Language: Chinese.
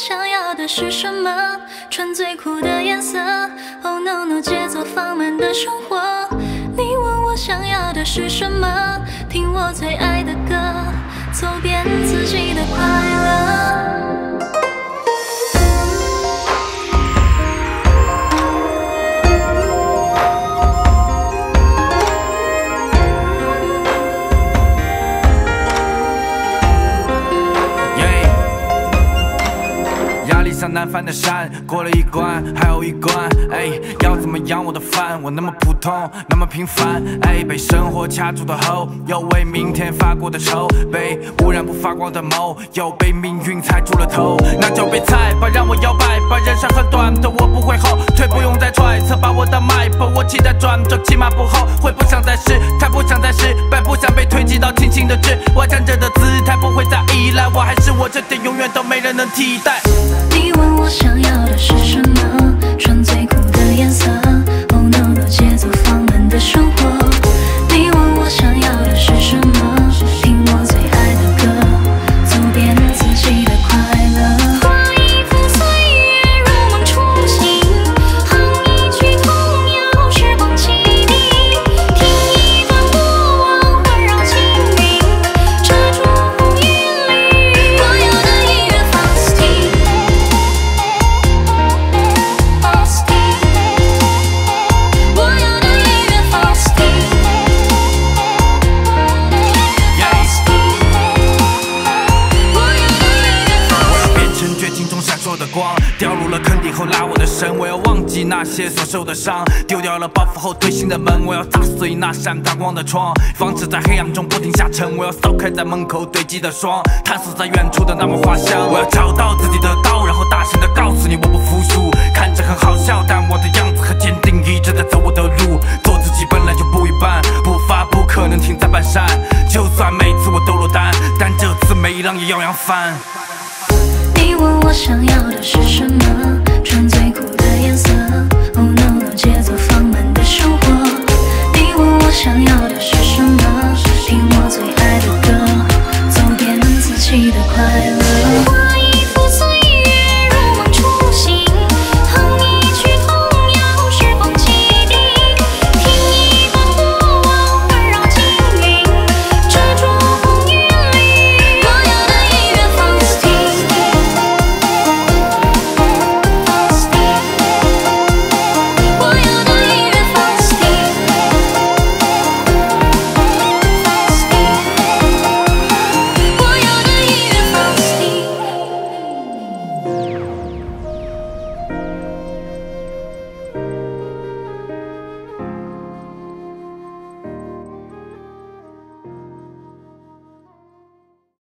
想要的是什么？穿最酷的颜色。Oh no no，节奏放慢的生活。你问我想要的是什么？听我最爱的歌，像南方的山，过了一关还有一关。哎，要怎么养我的饭？我那么普通，那么平凡。哎，被生活掐住的喉，又为明天发过的愁。被污染不发光的眸，又被命运踩住了头。那就别猜吧，让我摇摆吧。人生很短的，我不会后退，不用再揣测。把我的脉搏，我期待转折，起码不后悔。不想再试，太不想再失败，不想被推挤到清醒的智。我站着的姿态不会再依赖，我还是我，这点永远都没人能替代。想要的是什么？拉我。要忘记那些所受的伤，丢掉了包袱后推新的门。我要砸碎那扇打光的窗，防止在黑暗中不停下沉。我要扫开在门口堆积的霜，探索在远处的那抹花香。我要找到自己的道，然后大声的告诉你我不服输。看着很好笑，但我的样子很坚定，一直在走我的路。做自己本来就不一般，步伐不可能停在半山。就算每次我都落单，但这次每一浪也要扬帆。你问我想要的是什么？